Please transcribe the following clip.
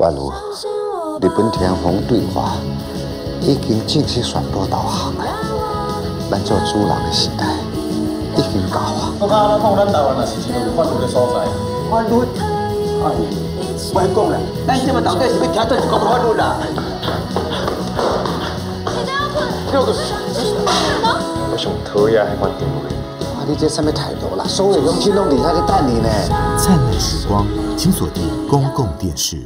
宛如日本天皇对话已经正式宣布投降了，咱做主人的时代已经到啊！我看咱讲咱台湾也是一个有法律的所在。法律，哎，我讲啦，咱这么到底是要听到一个法律啦？六个，我想讨厌还关定位。啊，你这什么态度啦？所有用亲拢伫遐咧等你呢。灿烂时光，请锁定公共电视。